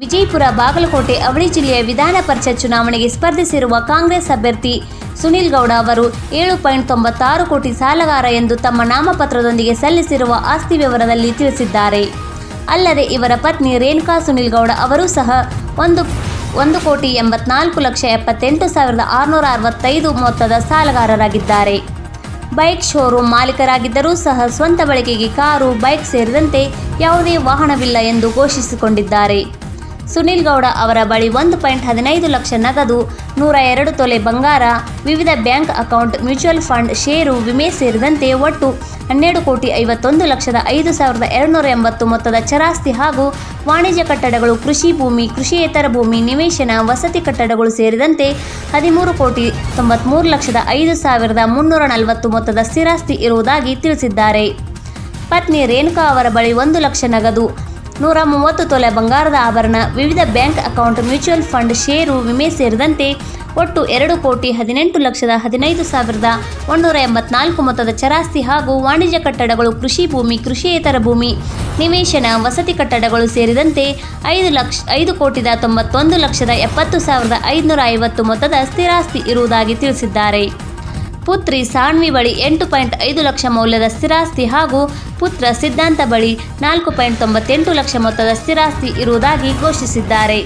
ವಿಜಯಪುರ ಬಾಗಲಕೋಟೆ ಅವಳಿ ಜಿಲ್ಲೆಯ ವಿಧಾನ ಪರಿಷತ್ ಚುನಾವಣೆಗೆ ಸ್ಪರ್ಧಿಸಿರುವ ಕಾಂಗ್ರೆಸ್ ಅಭ್ಯರ್ಥಿ ಸುನಿಲ್ ಗೌಡ ಅವರು ಏಳು ಪಾಯಿಂಟ್ ತೊಂಬತ್ತಾರು ಕೋಟಿ ಸಾಲಗಾರ ಎಂದು ತಮ್ಮ ನಾಮಪತ್ರದೊಂದಿಗೆ ಸಲ್ಲಿಸಿರುವ ಆಸ್ತಿ ವಿವರದಲ್ಲಿ ತಿಳಿಸಿದ್ದಾರೆ. ಅಲ್ಲದೆ ಇವರ ಪತ್ನಿ ರೇಣುಕಾ ಸುನಿಲ್ ಗೌಡ ಅವರೂ ಸಹ ಒಂದು ಒಂದು ಕೋಟಿ ಎಂಬತ್ನಾಲ್ಕು ಲಕ್ಷ ಎಪ್ಪತ್ತೆಂಟು ಸಾವಿರದ ಆರುನೂರ ಅರವತ್ತೈದು ಮೊತ್ತದ ಸಾಲಗಾರರಾಗಿದ್ದಾರೆ. ಬೈಕ್ ಶೋರೂಮ್ ಮಾಲೀಕರಾಗಿದ್ದರೂ ಸಹ ಸ್ವಂತ ಬಳಕೆಗೆ ಕಾರು, ಬೈಕ್ ಸೇರಿದಂತೆ ಯಾವುದೇ ವಾಹನವಿಲ್ಲ ಎಂದು ಘೋಷಿಸಿಕೊಂಡಿದ್ದಾರೆ. ಸುನಿಲ್ ಗೌಡ ಅವರ ಬಳಿ ಒಂದು ಪಾಯಿಂಟ್ ಹದಿನೈದು ಲಕ್ಷ ನಗದು, ನೂರ ಎರಡು ತೊಲೆ ಬಂಗಾರ, ವಿವಿಧ bank account, mutual fund, share, ವಿಮೆ ಸೇರಿದಂತೆ ಒಟ್ಟು ಹನ್ನೆರಡು ಕೋಟಿ ಐವತ್ತೊಂದು ಲಕ್ಷದ ಐದು ಸಾವಿರದ ಎರಡುನೂರ ಎಂಬತ್ತು ಮೊತ್ತದ ಚರಾಸ್ತಿ ಹಾಗೂ ವಾಣಿಜ್ಯ ಕಟ್ಟಡಗಳು, ಕೃಷಿ ಭೂಮಿ, ಕೃಷಿಯೇತರ ಭೂಮಿ, ನಿವೇಶನ, ವಸತಿ ಕಟ್ಟಡಗಳು ಸೇರಿದಂತೆ ಹದಿಮೂರು ಕೋಟಿ ತೊಂಬತ್ಮೂರು ಲಕ್ಷದ ಐದು ಸಾವಿರದ ಮುನ್ನೂರ ನಲವತ್ತು ಮೊತ್ತದ ಸ್ಥಿರಾಸ್ತಿ ಇರುವುದಾಗಿ ತಿಳಿಸಿದ್ದಾರೆ. ಪತ್ನಿ ರೇಣುಕಾ ಅವರ ಬಳಿ ಒಂದು ಲಕ್ಷ ನಗದು ನೂರ ಮೂವತ್ತು ತೊಲೆ ಬಂಗಾರದ ಆಭರಣ, ವಿವಿಧ bank account, mutual fund, share, ವಿಮೆ ಸೇರಿದಂತೆ ಒಟ್ಟು ಎರಡು ಕೋಟಿ ಹದಿನೆಂಟು ಲಕ್ಷದ ಹದಿನೈದು ಸಾವಿರದ ಒಂದೂರ ಎಂಬತ್ನಾಲ್ಕು ಮೊತ್ತದ ಚರಾಸ್ತಿ ಹಾಗೂ ವಾಣಿಜ್ಯ ಕಟ್ಟಡಗಳು, ಕೃಷಿ ಭೂಮಿ, ಕೃಷಿಯೇತರ ಭೂಮಿ, ನಿವೇಶನ, ವಸತಿ ಕಟ್ಟಡಗಳು ಸೇರಿದಂತೆ ಐದು ಲಕ್ಷ, ಐದು ಕೋಟಿದ ತೊಂಬತ್ತೊಂದು ಲಕ್ಷದ ಎಪ್ಪತ್ತು ಸಾವಿರದ ಐದುನೂರ ಐವತ್ತು ಮೊತ್ತದ ಸ್ಥಿರಾಸ್ತಿ ಇರುವುದಾಗಿ ತಿಳಿಸಿದ್ದಾರೆ. ಪುತ್ರಿ ಸಾಣ್ವಿ ಬಳಿ ಎಂಟು ಪಾಯಿಂಟ್ ಐದು ಲಕ್ಷ ಮೌಲ್ಯದ ಸ್ಥಿರಾಸ್ತಿ ಹಾಗೂ ಪುತ್ರ ಸಿದ್ಧಾಂತ ಬಳಿ ನಾಲ್ಕು ಪಾಯಿಂಟ್ ತೊಂಬತ್ತೆಂಟು ಲಕ್ಷ ಮೊತ್ತದ ಸ್ಥಿರಾಸ್ತಿ ಇರುವುದಾಗಿ ಘೋಷಿಸಿದ್ದಾರೆ.